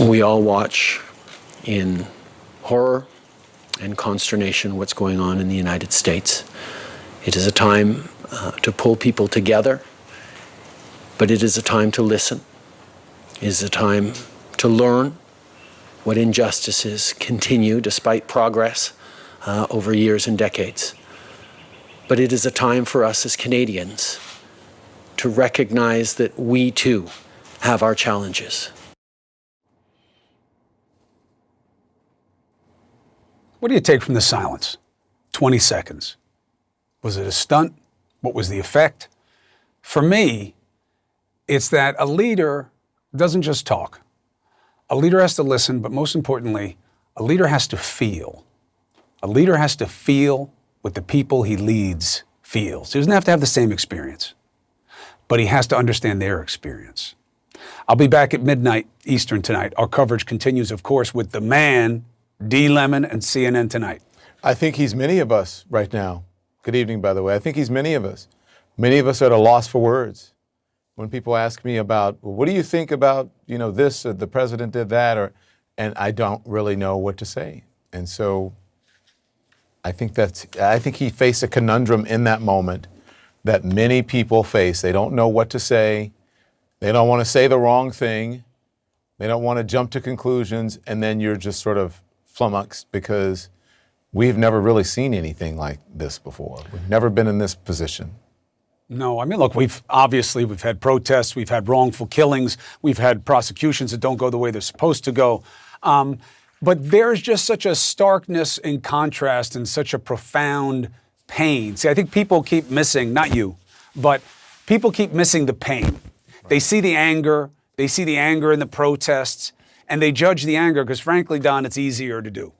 We all watch in horror and consternation what's going on in the United States. It is a time uh, to pull people together, but it is a time to listen. It is a time to learn what injustices continue despite progress uh, over years and decades. But it is a time for us as Canadians to recognize that we too have our challenges. What do you take from the silence? 20 seconds. Was it a stunt? What was the effect? For me, it's that a leader doesn't just talk. A leader has to listen, but most importantly, a leader has to feel. A leader has to feel what the people he leads feels. He doesn't have to have the same experience, but he has to understand their experience. I'll be back at midnight Eastern tonight. Our coverage continues, of course, with the man, D. Lemon, and CNN Tonight. I think he's many of us right now. Good evening, by the way. I think he's many of us. Many of us are at a loss for words. When people ask me about, well, what do you think about, you know, this, or the president did that, or, and I don't really know what to say. And so I think that's, I think he faced a conundrum in that moment that many people face. They don't know what to say. They don't want to say the wrong thing. They don't want to jump to conclusions, and then you're just sort of flummoxed because we've never really seen anything like this before. We've never been in this position. No, I mean, look, we've obviously we've had protests, we've had wrongful killings, we've had prosecutions that don't go the way they're supposed to go. Um, but there's just such a starkness in contrast and such a profound pain. See, I think people keep missing, not you, but people keep missing the pain. They see the anger, they see the anger in the protests, and they judge the anger because, frankly, Don, it's easier to do.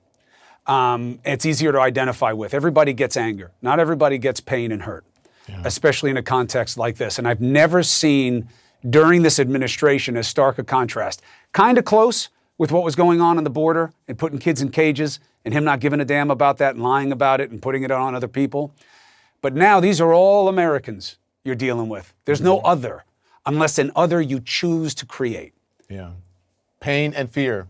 Um, it's easier to identify with. Everybody gets anger. Not everybody gets pain and hurt, yeah. especially in a context like this. And I've never seen during this administration as stark a contrast. Kind of close with what was going on on the border and putting kids in cages and him not giving a damn about that and lying about it and putting it on other people. But now these are all Americans you're dealing with. There's no other unless an other you choose to create. Yeah. Pain and fear.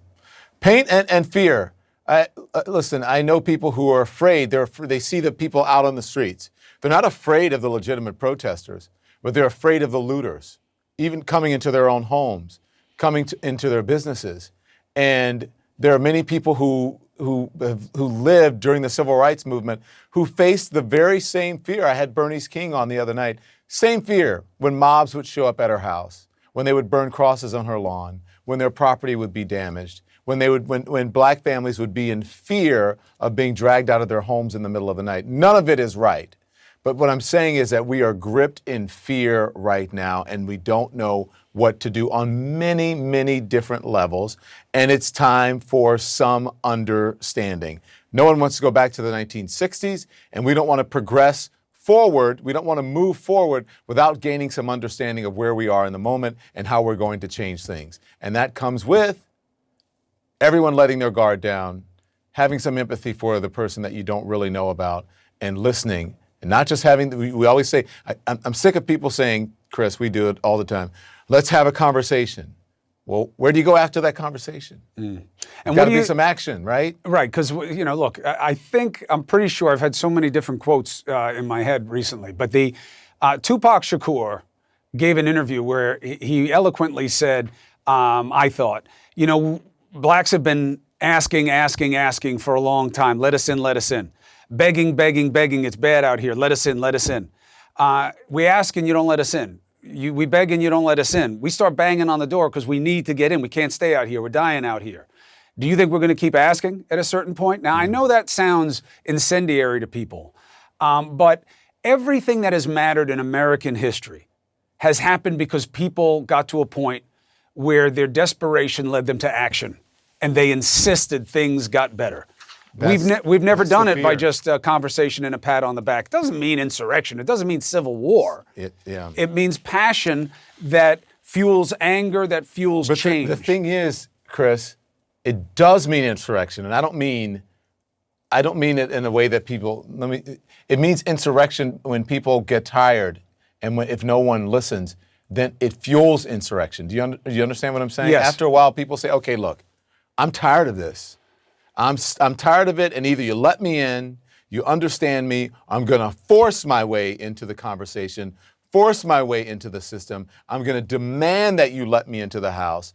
Pain and, and fear. I, uh, listen, I know people who are afraid. They're, they see the people out on the streets. They're not afraid of the legitimate protesters, but they're afraid of the looters, even coming into their own homes, coming to, into their businesses. And there are many people who, who, who lived during the civil rights movement who faced the very same fear. I had Bernice King on the other night. Same fear when mobs would show up at her house, when they would burn crosses on her lawn, when their property would be damaged, when they would when, when black families would be in fear of being dragged out of their homes in the middle of the night. None of it is right. But what I'm saying is that we are gripped in fear right now and we don't know what to do on many, many different levels. And it's time for some understanding. No one wants to go back to the 1960s, and we don't want to progress forward, we don't want to move forward without gaining some understanding of where we are in the moment and how we're going to change things. And that comes with everyone letting their guard down, having some empathy for the person that you don't really know about, and listening. And not just having, we, always say, I, I'm sick of people saying, Chris, we do it all the time, let's have a conversation. Well, where do you go after that conversation? Mm. And got to be some action, right? Right, because you know, look, I think I'm pretty sure I've had so many different quotes uh, in my head recently, but the uh, Tupac Shakur gave an interview where he eloquently said, um, "I thought, you know, blacks have been asking, asking, asking for a long time. Let us in, let us in, begging, begging, begging. It's bad out here. Let us in, let us in. Uh, we ask and you don't let us in." You, we beg and you don't let us in. We start banging on the door because we need to get in. We can't stay out here. We're dying out here. Do you think we're going to keep asking at a certain point? Now, I know that sounds incendiary to people, um, but everything that has mattered in American history has happened because people got to a point where their desperation led them to action and they insisted things got better. That's, we've ne- we've never done it by just a conversation and a pat on the back. It doesn't mean insurrection. It doesn't mean civil war. It, yeah. it means passion that fuels anger, that fuels but change. The, the thing is, Chris, it does mean insurrection, and I don't mean I don't mean it in a way that people. Let me. It means insurrection when people get tired, and when, if no one listens. then it fuels insurrection. Do you, un- do you understand what I'm saying? Yes. After a while, people say, okay, look, I'm tired of this. I'm, I'm tired of it, and either you let me in, you understand me, I'm going to force my way into the conversation, force my way into the system. I'm going to demand that you let me into the house,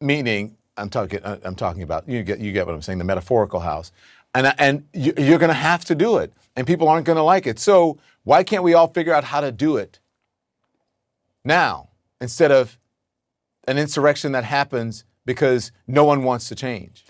meaning I'm talking uh, I'm talking about you get you get what I'm saying, the metaphorical house, and and you- you're going to have to do it, and people aren't going to like it. So why can't we all figure out how to do it now instead of an insurrection that happens because no one wants to change?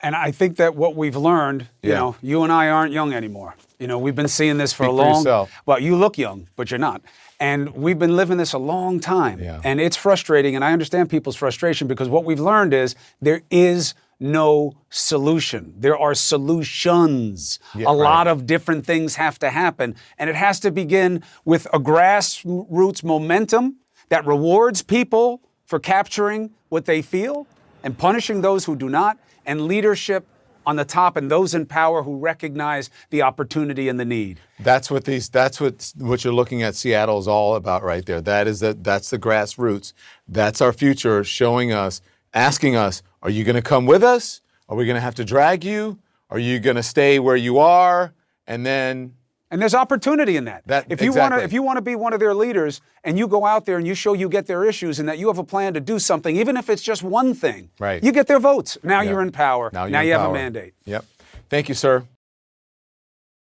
And I think that what we've learned, you Yeah. know, you and I aren't young anymore. You know, we've been seeing this for Speak a long. yourself. Well, you look young, but you're not. And we've been living this a long time. Yeah. And it's frustrating, and I understand people's frustration because what we've learned is there is no solution. There are solutions. Yeah, a lot of different things have to happen, and it has to begin with a grassroots momentum that rewards people for capturing what they feel and punishing those who do not, and leadership on the top and those in power who recognize the opportunity and the need. That's what these. That's what what you're looking at. Seattle is all about right there. That is that. That's the grassroots. That's our future, showing us, asking us, are you going to come with us? Are we going to have to drag you? Are you going to stay where you are? And then And there's opportunity in that. That- if you want to, if you want to be one of their leaders, and you go out there and you show you get their issues, and that you have a plan to do something, even if it's just one thing, Right. you get their votes. Now Yeah. you're in power. now, in you have power. a mandate. Yep. Thank you, sir.